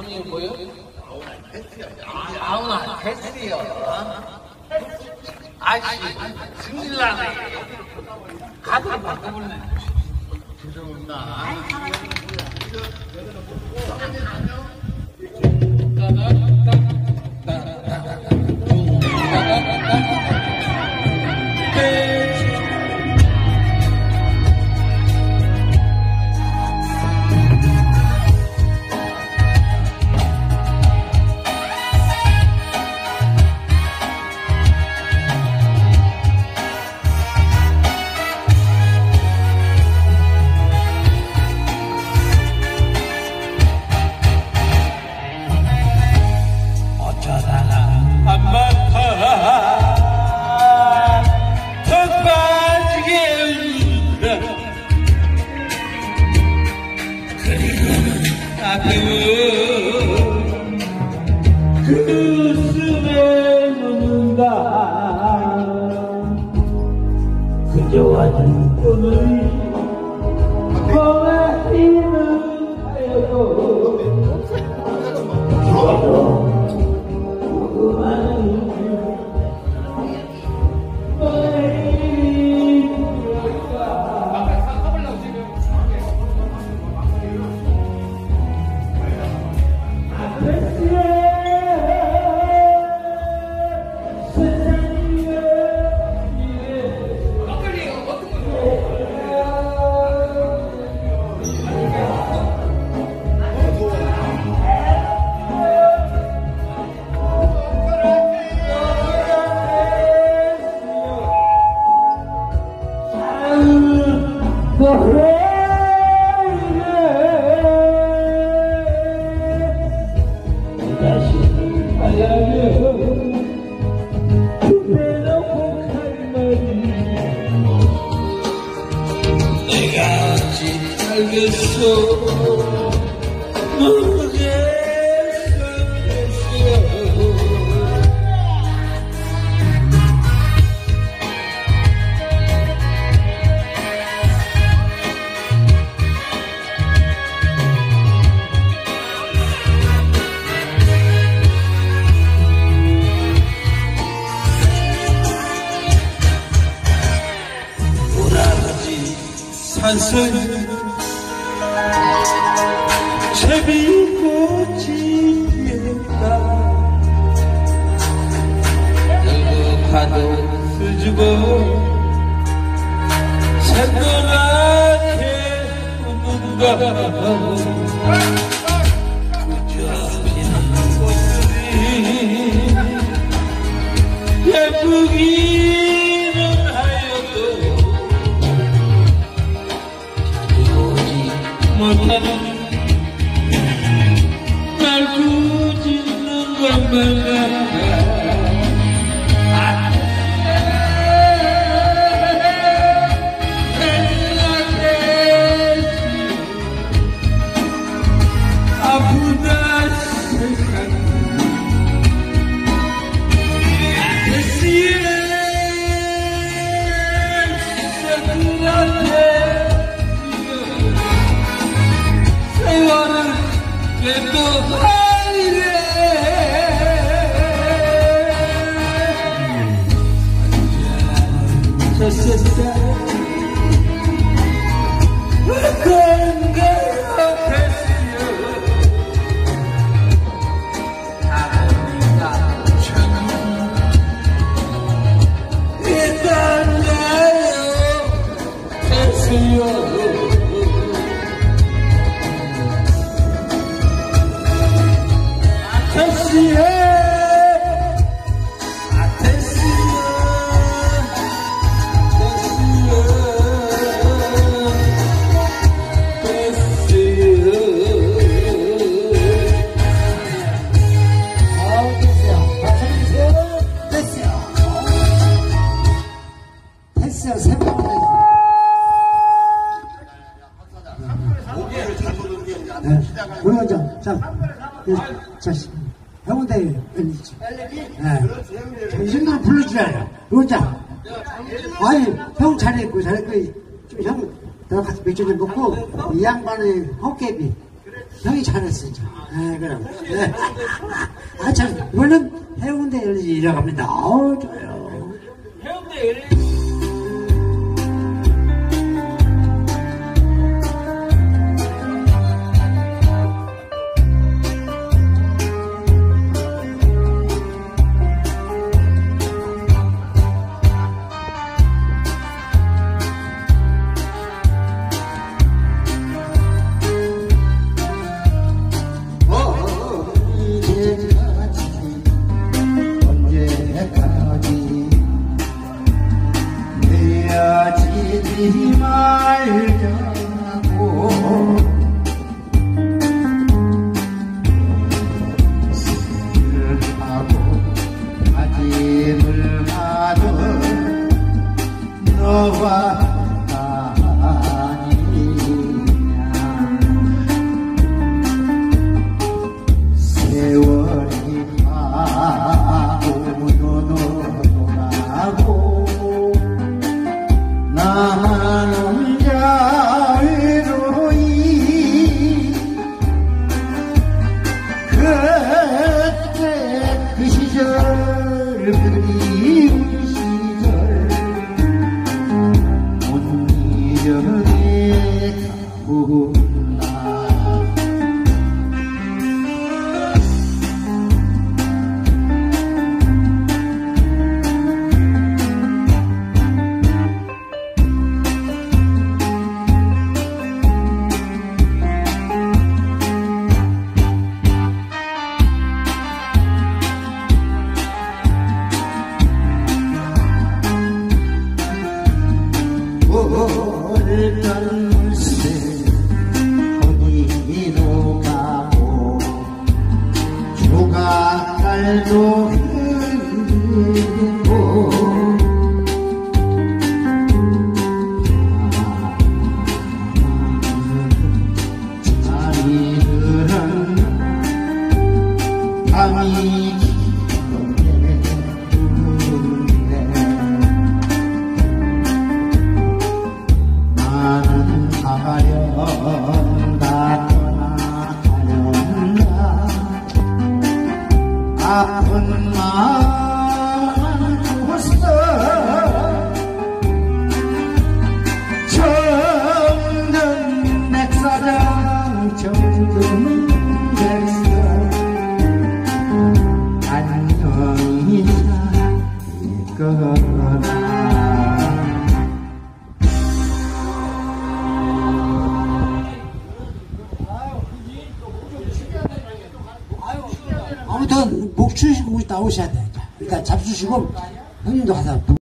형님 뭐요? 아우나 패스요. 아씨, 승질나네. 가도 바꿔볼래. 어쩌다가 Holy. 알겠어 산소에 제비꽃이 피었다. 열고 가도 수주고 새까맣게 웃는다 그저 피는 꽃들이 예쁘기 yeah. 아니지. 네. 정신으로 불러주잖아요. 로자. 아니, 형 잘했고, 잘했고, 좀 형, 내가 같이 맥주 좀 먹고, 이 양반의 헛개비. 형이 잘했어, 이 네, 예, 그럼. 네. 아, 참, 이번엔 해운대 열리지 일어갑니다. 어우, 좋아요. 해운대 열리지. 잊지 말자고 술하고 아침을 하던 너와 말도 흔들고. 아니들은 밤이 아무튼 목출시고 나오셔야 돼. 그러니까 잡수시고 형님도 가서.